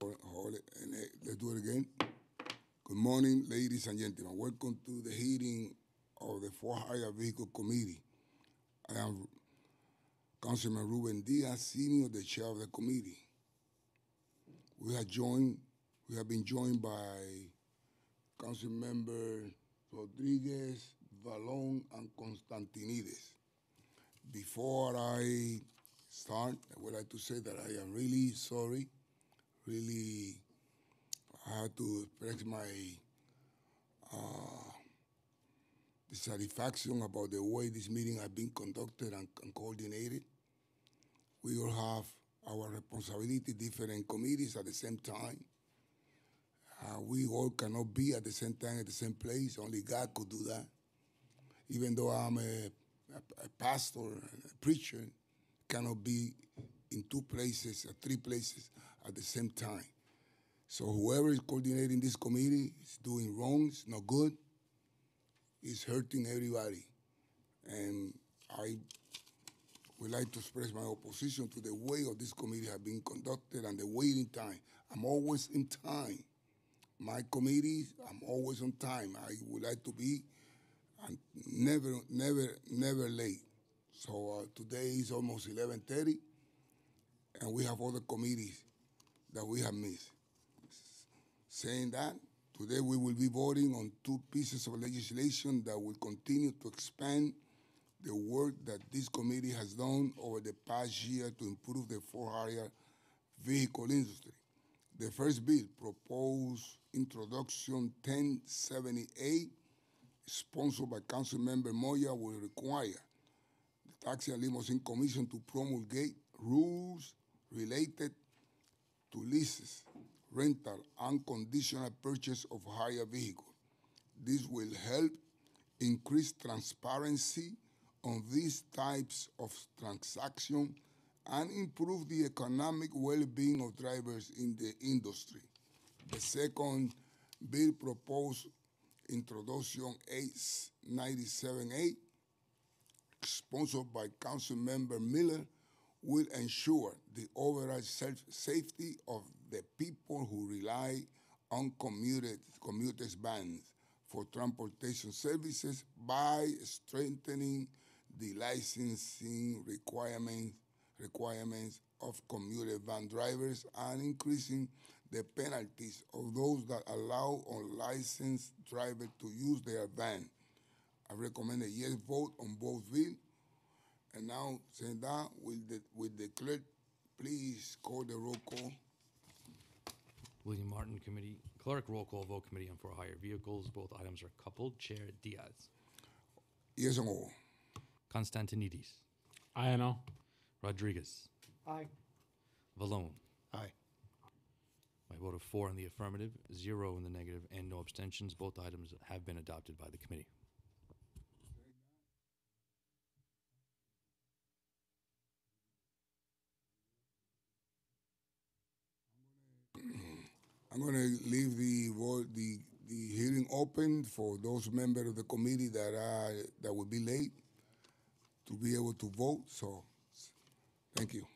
Hold it, and eh, let's do it again. Good morning, ladies and gentlemen. Welcome to the hearing of the For Hire Vehicle Committee. I am Councilman Ruben Diaz, Senior, the Chair of the committee. We have joined, we have been joined by Council Councilmember Rodriguez, Vallone, and Constantinides. Before I start, I would like to say that I am really sorry, really, I had to express my uh, dissatisfaction about the way this meeting has been conducted and, and coordinated. We all have our responsibility, different committees at the same time. Uh, we all cannot be at the same time at the same place. Only God could do that. Even though I'm a, a, a pastor, a preacher, cannot be in two places, or three places at the same time. So whoever is coordinating this committee is doing wrong. It's not good. It's hurting everybody, and I would like to express my opposition to the way of this committee has been conducted and the waiting time. I'm always in time. My committees, I'm always on time. I would like to be and never, never, never late. So uh, today is almost 11:30, and we have other committees that we have missed. Saying that, today we will be voting on two pieces of legislation that will continue to expand the work that this committee has done over the past year to improve the for-hire vehicle industry. The first bill, proposed introduction 1078, sponsored by Councilmember Moya, will require the Taxi and Limousine Commission to promulgate rules related to leases, rental, and conditional purchase of hire vehicles. This will help increase transparency on these types of transactions and improve the economic well-being of drivers in the industry. The second bill proposed introduction 897A, sponsored by Council Member Miller, will ensure the overall safety of the people who rely on commuters vans for transportation services by strengthening the licensing requirements requirements of commuter van drivers and increasing the penalties of those that allow unlicensed drivers to use their van. I recommend a yes vote on both bills. And now, saying that, will the, will the clerk please call the roll call? William Martin Committee, Clerk, roll call vote Committee on For Hire Vehicles. Both items are coupled. Chair Diaz. Yes or no? Constantinides. I and O. Rodriguez. Aye. Vallone. Aye. My vote of four in the affirmative, zero in the negative, and no abstentions. Both items have been adopted by the committee. I'm going to leave the the, the hearing open for those members of the committee that are, that will be late to be able to vote. So, thank you.